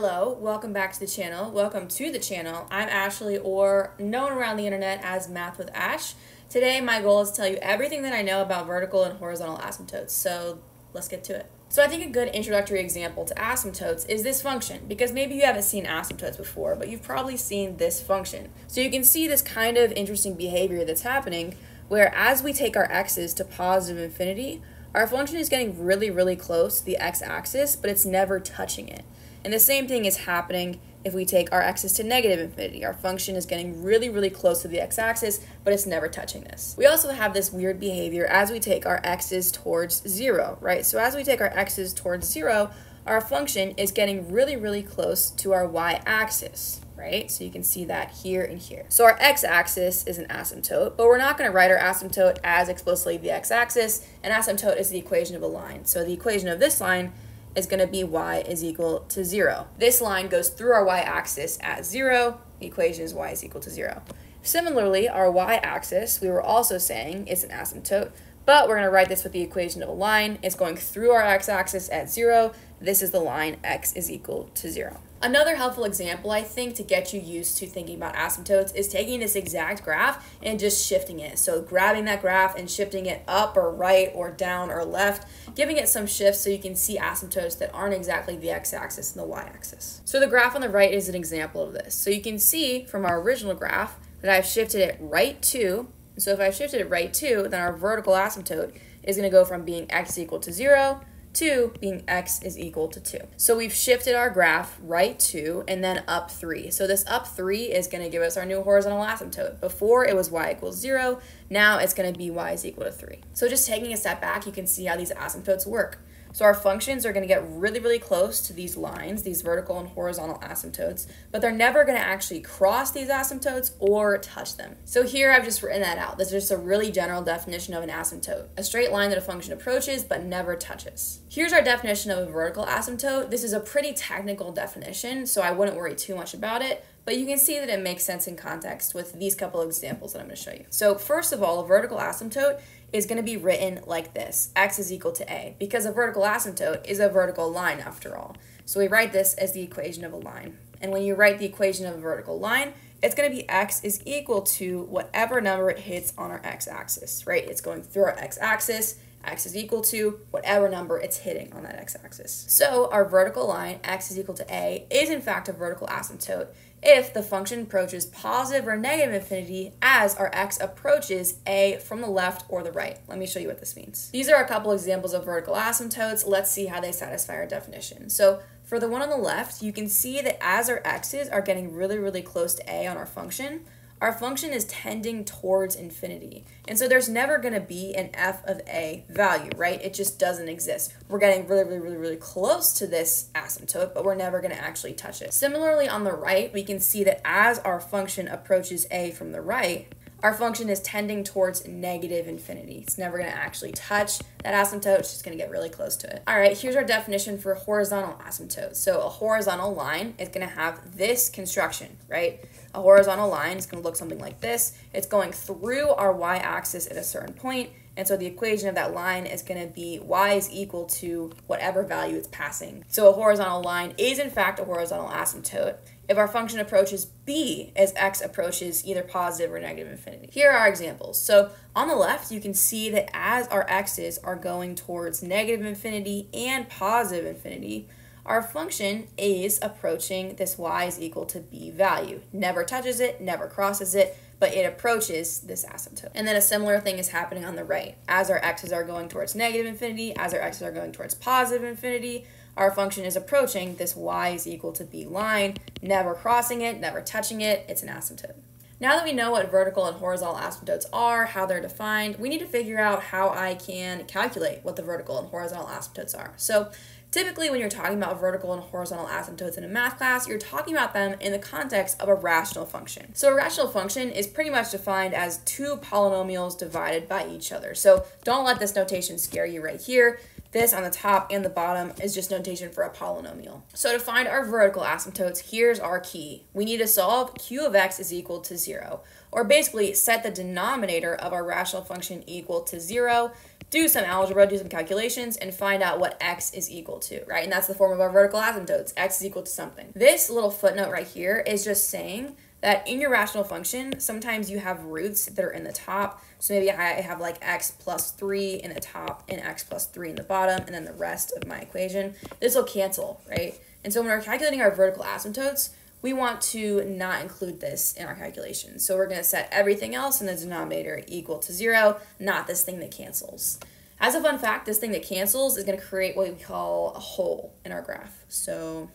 Hello, welcome back to the channel. Welcome to the channel. I'm Ashley, or known around the internet as Math with Ash. Today, my goal is to tell you everything that I know about vertical and horizontal asymptotes. So let's get to it. So I think a good introductory example to asymptotes is this function, because maybe you haven't seen asymptotes before, but you've probably seen this function. So you can see this kind of interesting behavior that's happening, where as we take our x's to positive infinity, our function is getting really, really close to the x-axis, but it's never touching it. And the same thing is happening if we take our x's to negative infinity. Our function is getting really, really close to the x-axis, but it's never touching this. We also have this weird behavior as we take our x's towards zero, right? So as we take our x's towards zero, our function is getting really, really close to our y-axis, right? So you can see that here and here. So our x-axis is an asymptote, but we're not going to write our asymptote as explicitly the x-axis. An asymptote is the equation of a line. So the equation of this line is going to be y is equal to 0. This line goes through our y-axis at 0. The equation is y is equal to 0. Similarly, our y-axis, we were also saying, is an asymptote, but we're going to write this with the equation of a line. It's going through our x-axis at 0. This is the line x is equal to 0. Another helpful example, I think, to get you used to thinking about asymptotes is taking this exact graph and just shifting it. So grabbing that graph and shifting it up or right or down or left, giving it some shifts so you can see asymptotes that aren't exactly the x-axis and the y-axis. So the graph on the right is an example of this. So you can see from our original graph that I've shifted it right 2, so if I've shifted it right 2, then our vertical asymptote is going to go from being x equal to 0 2 being x is equal to 2. So we've shifted our graph right 2 and then up 3. So this up 3 is going to give us our new horizontal asymptote. Before it was y equals 0, now it's going to be y is equal to 3. So just taking a step back, you can see how these asymptotes work. So our functions are going to get really, really close to these lines, these vertical and horizontal asymptotes, but they're never going to actually cross these asymptotes or touch them. So here I've just written that out. This is just a really general definition of an asymptote, a straight line that a function approaches but never touches. Here's our definition of a vertical asymptote. This is a pretty technical definition, so I wouldn't worry too much about it, but you can see that it makes sense in context with these couple of examples that I'm going to show you. So first of all, a vertical asymptote is going to be written like this, x is equal to a, because a vertical asymptote is a vertical line after all. So we write this as the equation of a line. And when you write the equation of a vertical line, it's going to be x is equal to whatever number it hits on our x-axis, right? It's going through our x-axis, x is equal to whatever number it's hitting on that x-axis. So our vertical line, x is equal to a, is in fact a vertical asymptote if the function approaches positive or negative infinity as our x approaches a from the left or the right. Let me show you what this means. These are a couple examples of vertical asymptotes. Let's see how they satisfy our definition. So for the one on the left, you can see that as our x's are getting really, really close to a on our function, our function is tending towards infinity. And so there's never going to be an f of a value, right? It just doesn't exist. We're getting really, really, really, really close to this asymptote, but we're never going to actually touch it. Similarly, on the right, we can see that as our function approaches a from the right, our function is tending towards negative infinity. It's never going to actually touch that asymptote. It's just going to get really close to it. All right, here's our definition for horizontal asymptote. So a horizontal line is going to have this construction, right? A horizontal line is going to look something like this. It's going through our y-axis at a certain point, and so the equation of that line is going to be y is equal to whatever value it's passing. So a horizontal line is in fact a horizontal asymptote if our function approaches b as x approaches either positive or negative infinity. Here are our examples. So on the left, you can see that as our x's are going towards negative infinity and positive infinity, our function is approaching this y is equal to b value. Never touches it, never crosses it, but it approaches this asymptote. And then a similar thing is happening on the right. As our x's are going towards negative infinity, as our x's are going towards positive infinity, our function is approaching this y is equal to b line, never crossing it, never touching it, it's an asymptote. Now that we know what vertical and horizontal asymptotes are, how they're defined, we need to figure out how I can calculate what the vertical and horizontal asymptotes are. So typically when you're talking about vertical and horizontal asymptotes in a math class, you're talking about them in the context of a rational function. So a rational function is pretty much defined as two polynomials divided by each other. So don't let this notation scare you right here. This on the top and the bottom is just notation for a polynomial. So to find our vertical asymptotes, here's our key. We need to solve q of x is equal to 0, or basically set the denominator of our rational function equal to 0 do some algebra, do some calculations, and find out what x is equal to, right? And that's the form of our vertical asymptotes. x is equal to something. This little footnote right here is just saying that in your rational function, sometimes you have roots that are in the top. So maybe I have like x plus 3 in the top and x plus 3 in the bottom, and then the rest of my equation. This will cancel, right? And so when we're calculating our vertical asymptotes, we want to not include this in our calculation. So we're going to set everything else in the denominator equal to 0, not this thing that cancels. As a fun fact, this thing that cancels is going to create what we call a hole in our graph. So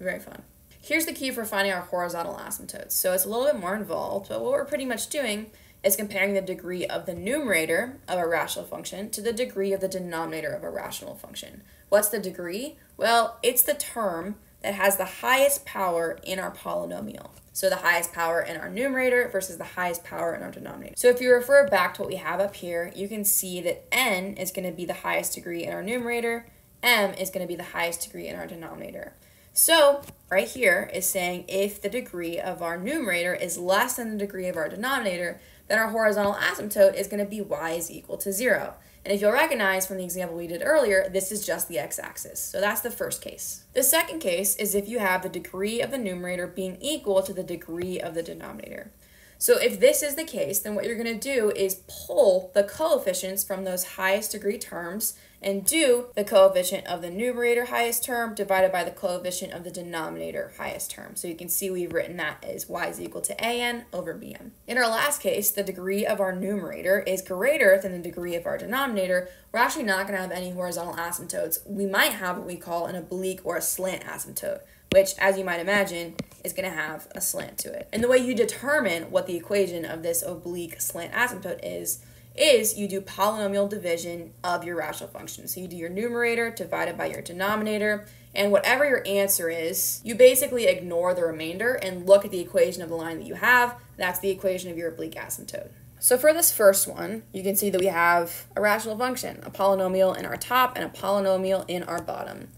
very fun. Here's the key for finding our horizontal asymptotes. So it's a little bit more involved, but what we're pretty much doing is comparing the degree of the numerator of a rational function to the degree of the denominator of a rational function. What's the degree? Well, it's the term that has the highest power in our polynomial. So the highest power in our numerator versus the highest power in our denominator. So if you refer back to what we have up here, you can see that n is going to be the highest degree in our numerator, m is going to be the highest degree in our denominator. So right here is saying if the degree of our numerator is less than the degree of our denominator, then our horizontal asymptote is going to be y is equal to 0. And if you'll recognize from the example we did earlier, this is just the x-axis. So that's the first case. The second case is if you have the degree of the numerator being equal to the degree of the denominator. So if this is the case, then what you're going to do is pull the coefficients from those highest degree terms and do the coefficient of the numerator highest term divided by the coefficient of the denominator highest term. So you can see we've written that as y is equal to an over bn. In our last case, the degree of our numerator is greater than the degree of our denominator. We're actually not going to have any horizontal asymptotes. We might have what we call an oblique or a slant asymptote which, as you might imagine, is going to have a slant to it. And the way you determine what the equation of this oblique slant asymptote is, is you do polynomial division of your rational function. So you do your numerator divided by your denominator, and whatever your answer is, you basically ignore the remainder and look at the equation of the line that you have. That's the equation of your oblique asymptote. So for this first one, you can see that we have a rational function, a polynomial in our top and a polynomial in our bottom.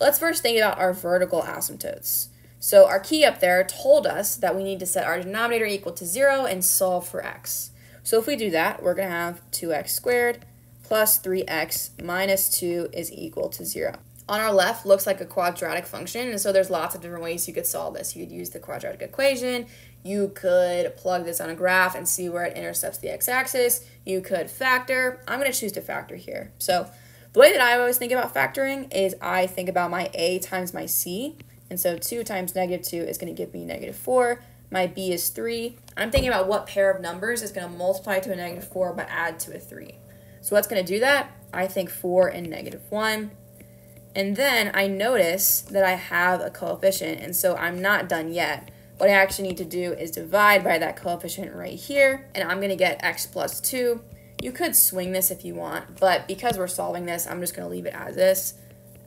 Let's first think about our vertical asymptotes. So our key up there told us that we need to set our denominator equal to 0 and solve for x. So if we do that, we're going to have 2x squared plus 3x minus 2 is equal to 0. On our left looks like a quadratic function, and so there's lots of different ways you could solve this. You could use the quadratic equation, you could plug this on a graph and see where it intercepts the x-axis, you could factor. I'm going to choose to factor here. So the way that I always think about factoring is I think about my a times my c, and so 2 times negative 2 is going to give me negative 4. My b is 3. I'm thinking about what pair of numbers is going to multiply to a negative 4 but add to a 3. So what's going to do that? I think 4 and negative 1. And then I notice that I have a coefficient, and so I'm not done yet. What I actually need to do is divide by that coefficient right here, and I'm going to get x plus 2. You could swing this if you want, but because we're solving this, I'm just going to leave it as this.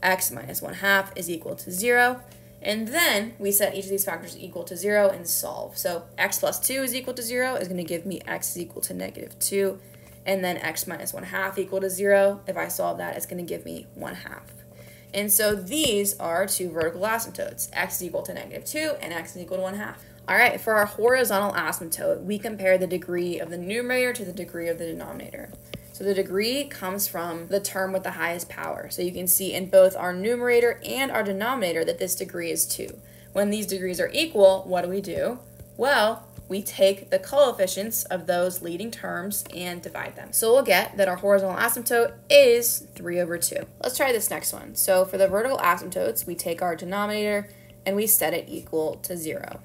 x minus 1 half is equal to 0. And then we set each of these factors equal to 0 and solve. So x plus 2 is equal to 0 is going to give me x is equal to negative 2. And then x minus 1 half equal to 0. If I solve that, it's going to give me 1 half. And so these are two vertical asymptotes. x is equal to negative 2 and x is equal to 1 half. All right, for our horizontal asymptote, we compare the degree of the numerator to the degree of the denominator. So the degree comes from the term with the highest power. So you can see in both our numerator and our denominator that this degree is 2. When these degrees are equal, what do we do? Well, we take the coefficients of those leading terms and divide them. So we'll get that our horizontal asymptote is 3 over 2. Let's try this next one. So for the vertical asymptotes, we take our denominator and we set it equal to 0.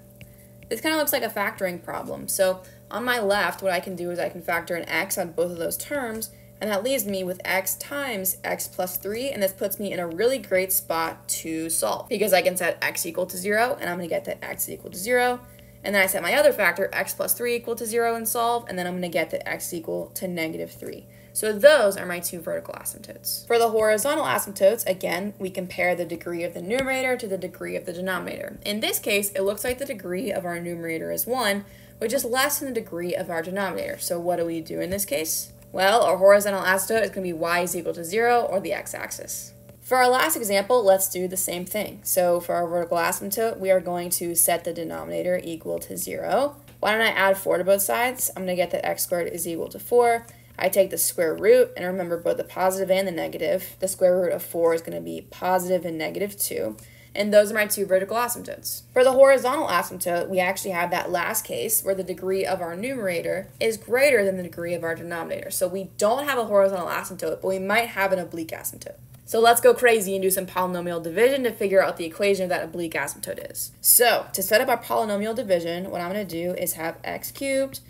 This kind of looks like a factoring problem. So on my left, what I can do is I can factor an x on both of those terms, and that leaves me with x times x plus 3, and this puts me in a really great spot to solve. Because I can set x equal to 0, and I'm going to get that x is equal to 0, and then I set my other factor, x plus 3 equal to 0, and solve, and then I'm going to get that x equal to negative 3. So those are my two vertical asymptotes. For the horizontal asymptotes, again, we compare the degree of the numerator to the degree of the denominator. In this case, it looks like the degree of our numerator is 1, which is less than the degree of our denominator. So what do we do in this case? Well, our horizontal asymptote is going to be y is equal to 0, or the x-axis. For our last example, let's do the same thing. So for our vertical asymptote, we are going to set the denominator equal to 0. Why don't I add 4 to both sides? I'm going to get that x squared is equal to 4. I take the square root, and remember both the positive and the negative. The square root of 4 is going to be positive and negative 2. And those are my two vertical asymptotes. For the horizontal asymptote, we actually have that last case where the degree of our numerator is greater than the degree of our denominator. So we don't have a horizontal asymptote, but we might have an oblique asymptote. So let's go crazy and do some polynomial division to figure out the equation of that oblique asymptote is. So to set up our polynomial division, what I'm going to do is have x cubed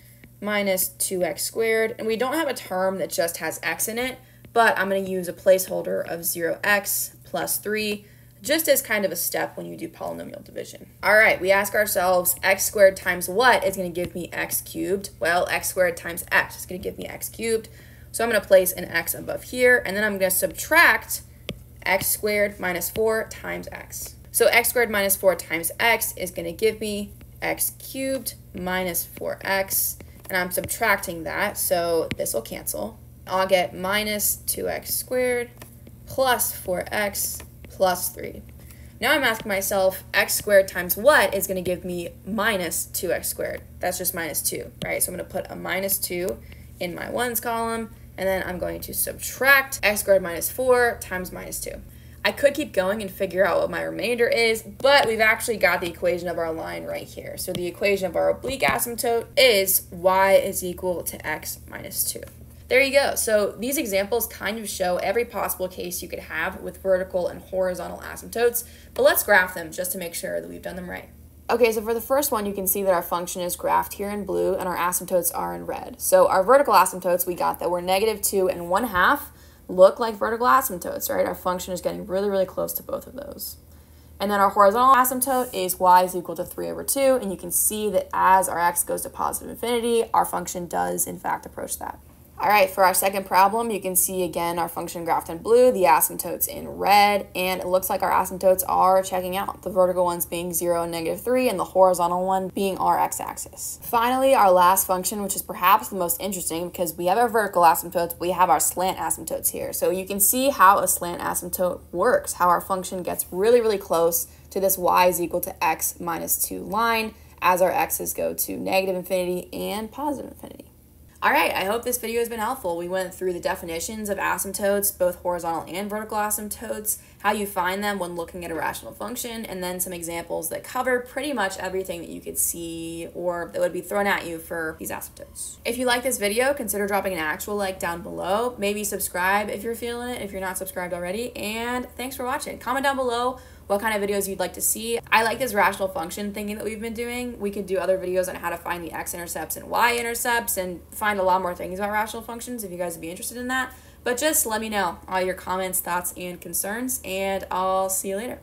minus 2x squared. And we don't have a term that just has x in it, but I'm going to use a placeholder of 0x plus 3 just as kind of a step when you do polynomial division. All right, we ask ourselves x squared times what is going to give me x cubed? Well, x squared times x is going to give me x cubed. So I'm going to place an x above here, and then I'm going to subtract x squared minus 4 times x. So x squared minus 4 times x is going to give me x cubed minus 4x, and I'm subtracting that, so this will cancel. I'll get minus 2x squared plus 4x plus 3. Now I'm asking myself, x squared times what is going to give me minus 2x squared? That's just minus 2, right? So I'm going to put a minus 2 in my ones column, and then I'm going to subtract x squared minus 4 times minus 2. I could keep going and figure out what my remainder is, but we've actually got the equation of our line right here. So the equation of our oblique asymptote is y is equal to x minus 2. There you go. So these examples kind of show every possible case you could have with vertical and horizontal asymptotes, but let's graph them just to make sure that we've done them right. Okay, so for the first one, you can see that our function is graphed here in blue and our asymptotes are in red. So our vertical asymptotes we got that were negative 2 and 1 half look like vertical asymptotes, right? Our function is getting really, really close to both of those. And then our horizontal asymptote is y is equal to 3 over 2, and you can see that as our x goes to positive infinity, our function does in fact approach that. All right, for our second problem, you can see again our function graphed in blue, the asymptotes in red, and it looks like our asymptotes are checking out. The vertical ones being 0 and negative 3, and the horizontal one being our x-axis. Finally, our last function, which is perhaps the most interesting because we have our vertical asymptotes, we have our slant asymptotes here. So you can see how a slant asymptote works, how our function gets really, really close to this y is equal to x minus 2 line as our x's go to negative infinity and positive infinity. All right, I hope this video has been helpful. We went through the definitions of asymptotes, both horizontal and vertical asymptotes, how you find them when looking at a rational function, and then some examples that cover pretty much everything that you could see or that would be thrown at you for these asymptotes. If you like this video, consider dropping an actual like down below. Maybe subscribe if you're feeling it, if you're not subscribed already. And thanks for watching. Comment down below what kind of videos you'd like to see. I like this rational function thinking that we've been doing. We could do other videos on how to find the x-intercepts and y-intercepts and find a lot more things about rational functions if you guys would be interested in that. But just let me know all your comments, thoughts, and concerns, and I'll see you later.